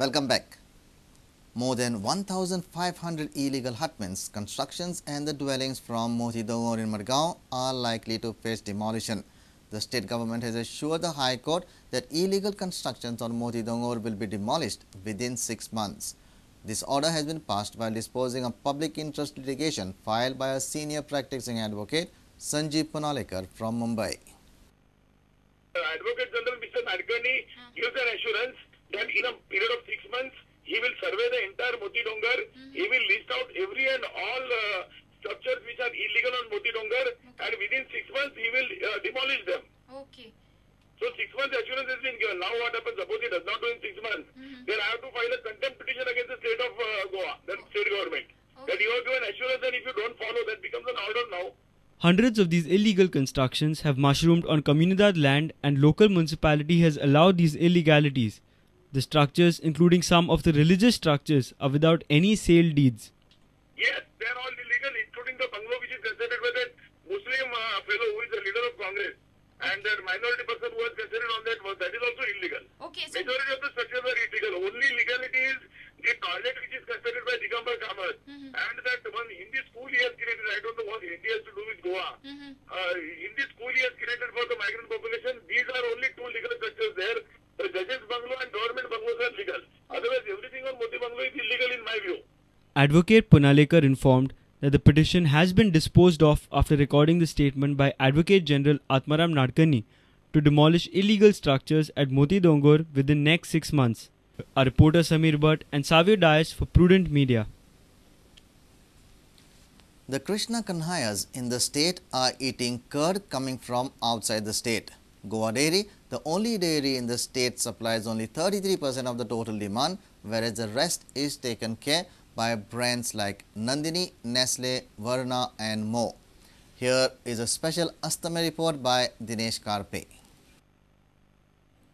Welcome back. More than 1,500 illegal hutments, constructions and the dwellings from Moti Dongor in Margao are likely to face demolition. The state government has assured the High Court that illegal constructions on Moti Dongor will be demolished within six months. This order has been passed while disposing of public interest litigation filed by a senior practicing advocate, Sanjiv Punalekar from Mumbai. Advocate General Mr. Nadkarni gives an assurance that in a period of six months, he will survey the entire Moti Dongor. He will list out every and all uh, structures which are illegal on Moti Dongor and within six months, he will uh, demolish them. Okay. So six months assurance has been given. Now what happens? Suppose he does not do in six months, then I have to file a contempt petition against the state of uh, Goa, the state government. That you have given assurance and if you don't follow, that becomes an order now. Hundreds of these illegal constructions have mushroomed on Comunidad land and local municipality has allowed these illegalities. The structures, including some of the religious structures, are without any sale deeds. Yes, they are all illegal, including the bungalow which is considered by that Muslim uh, fellow who is the leader of Congress. And that minority person who was considered on that was that is also illegal. Okay, so Majority of the structures are illegal. Only legality is the toilet which is considered by Digambar Kamath. And that one Hindi school he has created, I don't know what Hindi has to do with Goa. Uh, Hindi school he has created for the migrant population. These are only two legal structures there. The judges bungalow and government bungalows. Otherwise everything on Moti bungalow is illegal in my view. Advocate Punalekar informed that the petition has been disposed of after recording the statement by Advocate General Atmaram Nadkarni to demolish illegal structures at Moti Dongor within next six months. Our reporter Samir Bhatt and Savio Dias for Prudent Media. The Krishna Kanhayas in the state are eating curd coming from outside the state. Goa Dairy, the only dairy in the state, supplies only 33% of the total demand, whereas the rest is taken care by brands like Nandini, Nestle, Varna and Mo. Here is a special Astame report by Dinesh Karpe.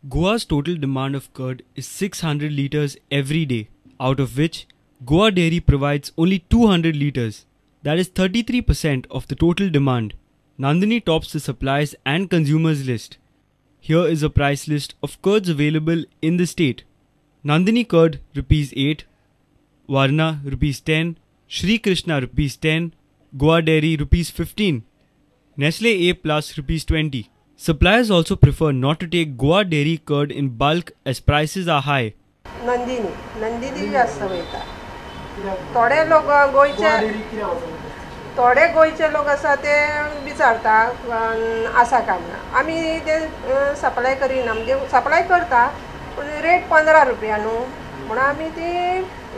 Goa's total demand of curd is 600 litres every day, out of which Goa Dairy provides only 200 litres. That is 33% of the total demand. Nandini tops the supplies and consumers list. Here is a price list of curds available in the state. Nandini curd rupees 8, Varna rupees 10, Shri Krishna rupees 10, Goa Dairy rupees 15, Nestle A plus rupees 20. Suppliers also prefer not to take Goa Dairy curd in bulk as prices are high. Nandini Nandini जास्त वयता थोडे लोक गोंयचे थोडे गोंयचे लोक आसा ते विचारता आसा काय म्हणून. आमी ते सप्लाय करिना. म्हणजे सप्लाय करता पूण रेट पंदरा रुपया न्हू. म्हणून आमी ती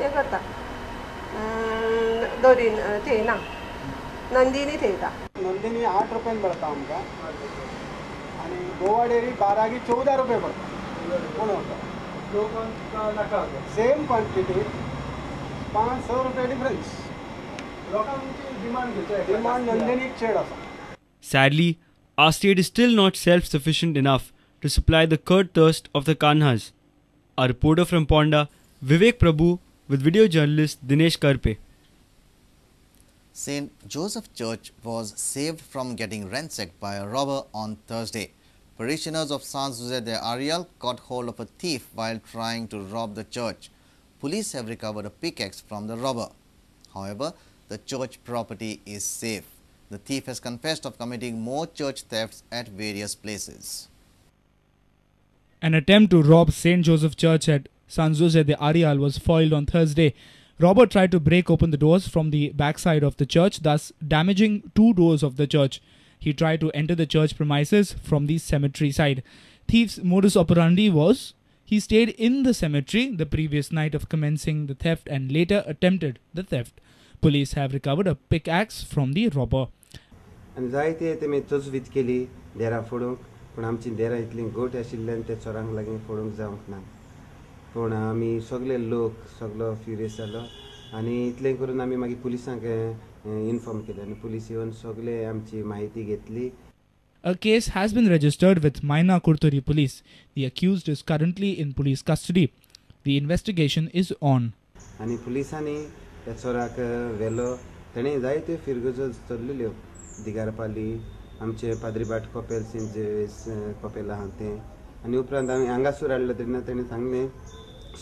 हें करता. अं, दवरीन थेयना नंदिनी थेयता. नंदिनी आठ रुपयान पडटा आमकां. आनी गोवा डेरी बारा की चौदा रुपये पडटा कोण वता सेम क्वॉन्टिटी पांच स रुपये difference Sadly, our state is still not self sufficient enough to supply the curd thirst of the Kanhas. A reporter from Ponda, Vivek Prabhu, with video journalist Dinesh Karpe. St. Joseph Church was saved from getting ransacked by a robber on Thursday. Parishioners of San Jose de Areal caught hold of a thief while trying to rob the church. Police have recovered a pickaxe from the robber. However, the church property is safe. The thief has confessed of committing more church thefts at various places. An attempt to rob St. Joseph Church at San Jose de Areal was foiled on Thursday. Robber tried to break open the doors from the backside of the church, thus damaging two doors of the church. He tried to enter the church premises from the cemetery side. Thief's modus operandi was he stayed in the cemetery the previous night of commencing the theft and later attempted the theft. Police have recovered a pickaxe from the robber. देरां पूण देरां गोट ते ना आमी सगले लोक सगलो furious जालो आनी इतलें करून आमी मागीर पुलिसांक इन्फॉर्म केलें आनी पुलीस येवन सगले आमची म्हायती घेतली A case has been registered with Maina Curtorim police. The accused is currently in police custody. The investigation is on. त्या चोराक व्हेलो ताणें जायत्यो फिरगजो चल्लेल्यो दिगारपाली आमचे पाद्रीबाट कपेल सेंट जेवेस कपेल आहा तें आनी उपरांत आमी हांगासर हाडलो तेन्ना ताणें सांगलें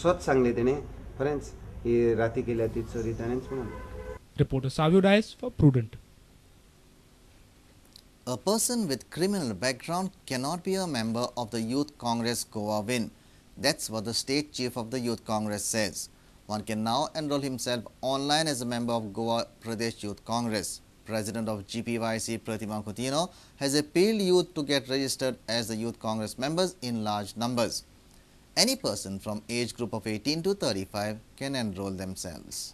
स्वत सांगले तेणे फ्रेंड्स ही राती केल्या ती चोरी ताणेंच म्हणून Reporter Savio Dias for Prudent. A person with criminal background cannot be a member of the Youth Congress Goa Win. That's what the state chief of the Youth Congress says. One can now enroll himself online as a member of Goa Pradesh Youth Congress. President of GPYC Pratima Coutinho has appealed youth to get registered as the Youth Congress members in large numbers. Any person from age group of 18 to 35 can enroll themselves.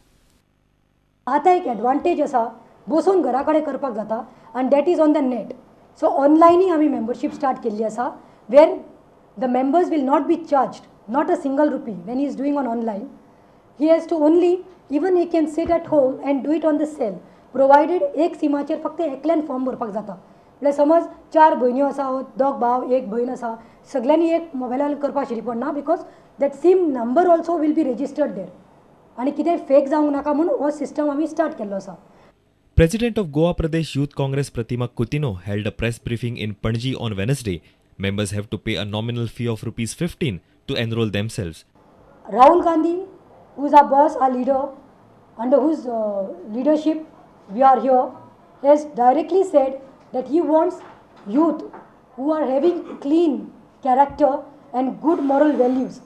आतां एक advantage आसा बसून घरा कडेन करपाक जाता आनी that is on the net so ऑनलायनूय आमी मेंबरशीप स्टार्ट केल्ली आसा where the members will not B charge not a single rupee when he is doing on online he has to only even he can sit at home and do it on the cell provided एक सिमाचेर फक्त एकल्यान form भरपाक जाता म्हळ्यार समज चार भयण्यो आसा दोग भाव एक भयण आसा सगळ्यांनी एक मोबायलार करपाक शिरी पडना because that sim number also will be registered there आनी कितें फेक जावंक नाका म्हणून हो सिस्टम आमी स्टार्ट केल्लो आसा President of Goa Pradesh Youth Congress Pratima Coutinho held a press briefing in Panaji on Wednesday. Members have to pay a nominal fee of rupees 15 to enroll themselves. Rahul Gandhi, who is our boss, our leader, under whose uh, leadership we are here, has directly said that he wants youth who are having clean character and good moral values.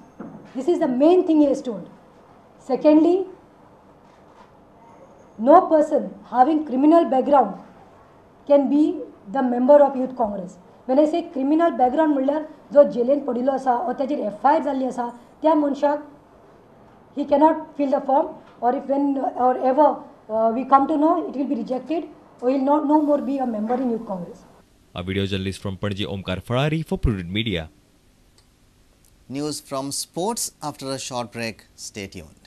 This is the main thing he has told. Secondly, no person having criminal background can be the member of youth congress when i say criminal background म्हणल्यार जो जेलेन पडिल्लो आसा वा ताचेर F I R जाल्ली आसा त्या मनशाक he cannot fill the form or if when or ever uh, we come to know it will be rejected or he will not no more be a member in youth congress A video journalist from Panaji Omkar Farari for Prudent Media. News from sports after a short break. Stay tuned.